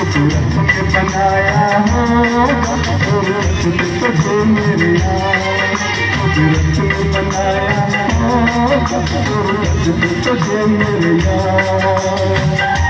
तुझे तुझे बनाया तो तुझे मेरे तुझे बनाया हो तुझे मेरे यार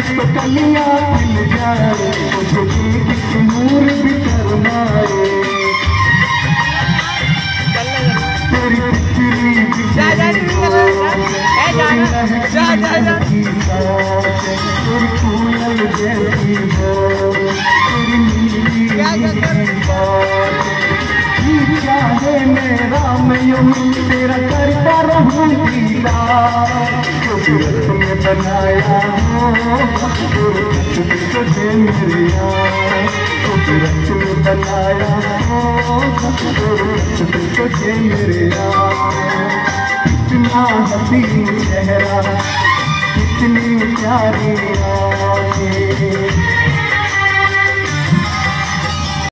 तो कलिया बन जाए मुझे एक नूर भी करवाए। तेरी मेरा मैं तेरा करता रहूँ दीदा बनाया तुझको दे बनाया तुझको दे मेरिया इतना हसीन चेहरा कितनी प्यारिया